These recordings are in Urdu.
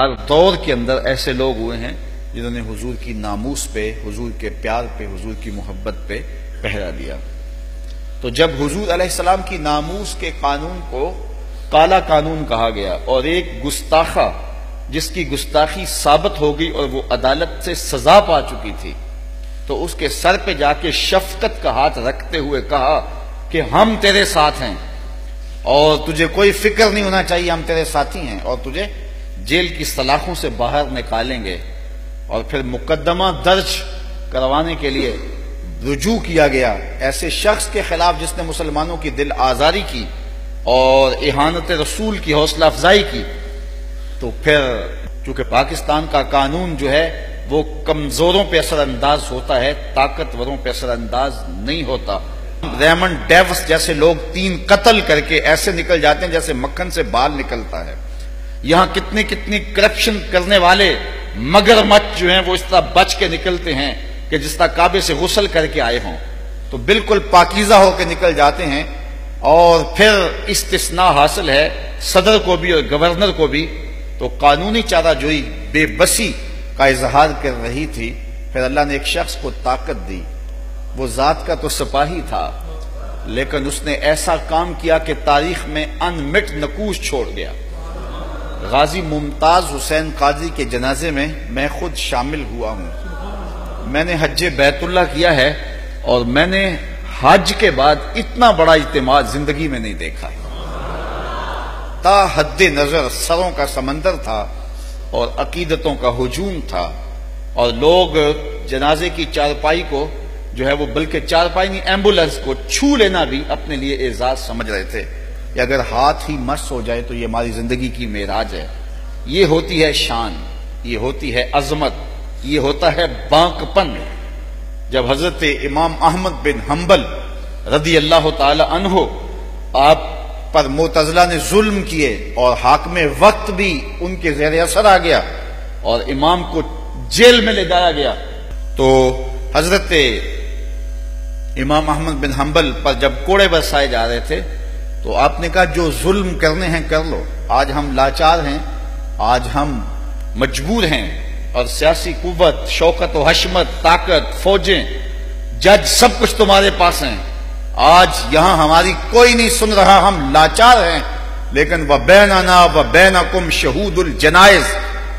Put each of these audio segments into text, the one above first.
ہر دور کے اندر ایسے لوگ ہوئے ہیں جنہوں نے حضور کی ناموس پہ، حضور کے پیار پہ، حضور کی محبت پہ پہرا دیا۔ تو جب حضور علیہ السلام کی ناموس کے قانون کو کالا قانون کہا گیا اور ایک گستاخہ، جس کی گستاخی ثابت ہو گئی اور وہ عدالت سے سزا پا چکی تھی، تو اس کے سر پہ جا کے شفقت کا ہاتھ رکھتے ہوئے کہا کہ ہم تیرے ساتھ ہیں اور تجھے کوئی فکر نہیں ہونا چاہیے، ہم تیرے ساتھی ہیں اور تجھے جیل کی سلاخوں سے باہر نکالیں گے اور پھر مقدمہ درج کروانے کے لیے رجوع کیا گیا۔ ایسے شخص کے خلاف جس نے مسلمانوں کی دل آزاری کی اور احانت رسول کی حوصلہ افزائی کی، تو پھر چونکہ پاکستان کا قانون جو ہے وہ کمزوروں پہ اثر انداز ہوتا ہے، طاقتوروں پہ اثر انداز نہیں ہوتا۔ ریمنڈ ڈیوس جیسے لوگ تین قتل کر کے ایسے نکل جاتے ہیں جیسے مکھن سے بال نکلتا ہے۔ یہاں کتنی کتنی کرپشن کرنے والے مگر مچ جو ہیں وہ اس طرح بچ کے نکلتے ہیں کہ جس طرح کعبے سے غسل کر کے آئے ہوں۔ تو بالکل پاکیزہ ہو کے نکل جاتے ہیں اور پھر استثناء حاصل ہے صدر کو بھی اور گورنر کو بھی۔ تو قانونی چارہ جوئی بے بسی کا اظہار کر رہی تھی۔ پھر اللہ نے ایک شخص کو طاقت دی۔ وہ ذات کا تو سپاہی تھا، لیکن اس نے ایسا کام کیا کہ تاریخ میں ان مٹ نکوش چھوڑ گیا۔ غازی ممتاز حسین قاضی کے جنازے میں میں خود شامل ہوا ہوں۔ میں نے حج بیت اللہ کیا ہے اور میں نے حج کے بعد اتنا بڑا اعتماد زندگی میں نہیں دیکھا۔ تا حد نظر سروں کا سمندر تھا اور عقیدتوں کا ہجوم تھا اور لوگ جنازے کی چارپائی کو جو ہے وہ بلکہ چارپائی نہیں، ایمبولنس کو چھو لینا بھی اپنے لیے اعزاز سمجھ رہے تھے۔ کہ اگر ہاتھ ہی مس ہو جائے تو یہ ہماری زندگی کی معراج ہے۔ یہ ہوتی ہے شان، یہ ہوتی ہے عظمت، یہ ہوتا ہے بانک پن جب حضرت امام احمد بن حنبل رضی اللہ تعالی عنہ آپ پر معتزلہ نے ظلم کیے اور حاکم وقت بھی ان کے زیر اثر آ گیا اور امام کو جیل میں لے جایا گیا، تو حضرت امام احمد بن حنبل پر جب کوڑے برسائے جا رہے تھے تو آپ نے کہا جو ظلم کرنے ہیں کر لو۔ آج ہم لاچار ہیں، آج ہم مجبور ہیں۔ اور سیاسی قوت، شوکت و حشمت، طاقت، فوجیں، جج سب کچھ تمہارے پاس ہیں۔ آج یہاں ہماری کوئی نہیں سن رہا، ہم لاچار ہیں۔ لیکن وہ بیننا و بینکم شہود الجنائز۔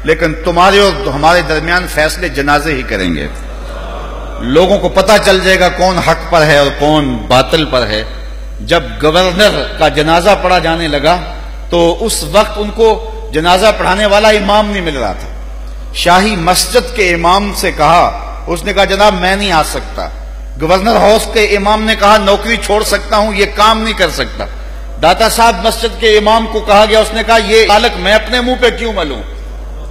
لیکن تمہارے اور ہمارے درمیان فیصلے جنازے ہی کریں گے۔ لوگوں کو پتا چل جائے گا کون حق پر ہے اور کون باطل پر ہے۔ جب گورنر کا جنازہ پڑھا جانے لگا تو اس وقت ان کو جنازہ پڑھانے والا امام نہیں مل رہا تھا۔ شاہی مسجد کے امام سے کہا، اس نے کہا، جناب، میں نہیں آ سکتا۔ گورنر ہاؤس کے امام نے کہا، نوکری چھوڑ سکتا ہوں، یہ کام نہیں کر سکتا۔ داتا صاحب مسجد کے امام کو کہا گیا، اس نے کہا، یہ غالق میں اپنے منہ پہ کیوں ملوں؟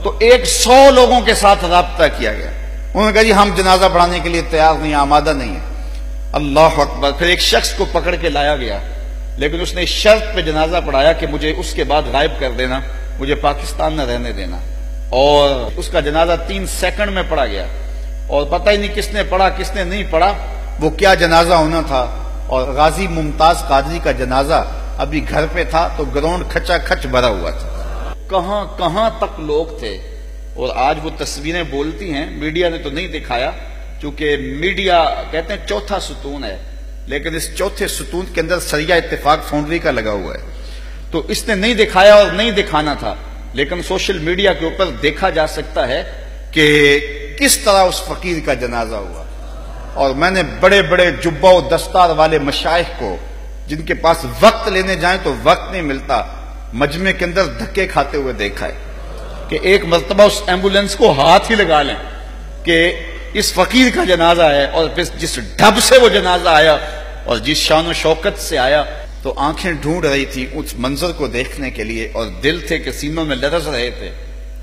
تو ایک سو لوگوں کے ساتھ رابطہ کیا گیا۔ انہوں نے کہا جی ہم جنازہ پڑھانے کے لیے تیار نہیں، آمادہ نہیں ہے اللہ اکبر۔ پھر ایک شخص کو پکڑ کے لایا گیا، لیکن اس نے شرط پہ جنازہ پڑھایا کہ مجھے اس کے بعد غائب کر دینا، مجھے پاکستان نہ رہنے دینا۔ اور اس کا جنازہ تین سیکنڈ میں پڑا گیا۔ اور پتہ ہی نہیں کس نے پڑھا، کس نے نہیں پڑھا، وہ کیا جنازہ ہونا تھا۔ اور غازی ممتاز قادری کا جنازہ ابھی گھر پہ تھا تو گراؤنڈ کھچا کھچ بھرا ہوا تھا۔ کہاں کہاں تک لوگ تھے؟ اور آج وہ تصویریں بولتی ہیں، میڈیا نے تو نہیں دکھایا۔ چونکہ میڈیا کہتے ہیں چوتھا ستون ہے، لیکن اس چوتھے ستون کے اندر سریا اتفاق فاؤنڈری کا لگا ہوا ہے۔ تو اس نے نہیں دکھایا اور نہیں دکھانا تھا، لیکن سوشل میڈیا کے اوپر دیکھا جا سکتا ہے کہ کس طرح اس فقیر کا جنازہ ہوا۔ اور میں نے بڑے بڑے جبا و دستار والے مشائق کو، جن کے پاس وقت لینے جائیں تو وقت نہیں ملتا، مجمع کے اندر دھکے کھاتے ہوئے دیکھا ہے کہ ایک مرتبہ اس ایمبولینس کو ہاتھ ہی لگا لیں کہ اس فقیر کا جنازہ ہے اور پھر جس ڈھب سے وہ جنازہ آیا اور جس شان و شوکت سے آیا، تو آنکھیں ڈھونڈ رہی تھی اس منظر کو دیکھنے کے لیے اور دل تھے کہ سینوں میں لرز رہے تھے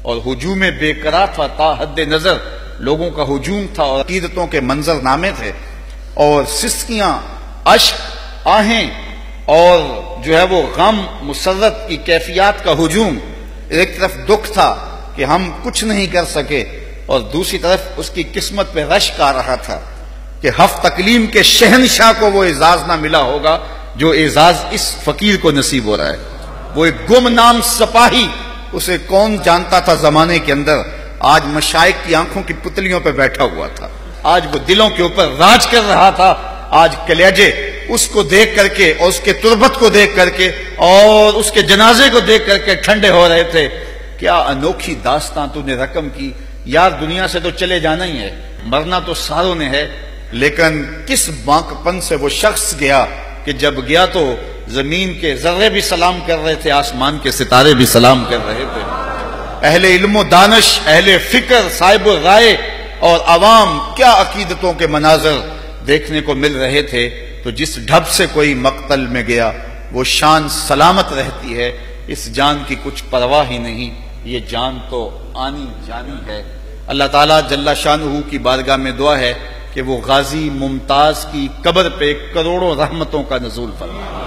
اور ہجوم بے قرار تھا، تا حد نظر لوگوں کا ہجوم تھا اور عقیدتوں کے منظر نامے تھے اور سسکیاں، اشک، آہیں اور جو ہے وہ غم، مسرت کی کیفیات کا ہجوم، ایک طرف دکھ تھا کہ ہم کچھ نہیں کر سکے اور دوسری طرف اس کی قسمت پہ رشک آ رہا تھا کہ ہف تکلیم کے شہنشاہ کو وہ اعزاز نہ ملا ہوگا جو اعزاز اس فقیر کو نصیب ہو رہا ہے۔ وہ ایک گم نام سپاہی، اسے کون جانتا تھا زمانے کے اندر؟ آج مشائق کی آنکھوں کی پتلیوں پہ بیٹھا ہوا تھا۔ آج وہ دلوں کے اوپر راج کر رہا تھا۔ آج کلیجے اس کو دیکھ کر کے اور اس کے تربت کو دیکھ کر کے اور اس کے جنازے کو دیکھ کر کے ٹھنڈے ہو رہے تھے۔ کیا انوکھی داستان تو نے رقم کی یار دنیا سے تو چلے جانا ہی ہے، مرنا تو ساروں نے ہے، لیکن کس بانک پن سے وہ شخص گیا کہ جب گیا تو زمین کے ذرے بھی سلام کر رہے تھے، آسمان کے ستارے بھی سلام کر رہے تھے۔ اہل علم و دانش، اہل فکر، صاحب رائے اور عوام کیا عقیدتوں کے مناظر دیکھنے کو مل رہے تھے۔ تو جس ڈھب سے کوئی مقتل میں گیا، وہ شان سلامت رہتی ہے، اس جان کی کچھ پرواہ ہی نہیں۔ یہ جان تو آنی جانی ہے۔ اللہ تعالیٰ جل شاہ کی بارگاہ میں دعا ہے کہ وہ غازی ممتاز کی قبر پہ کروڑوں رحمتوں کا نزول فرمائے۔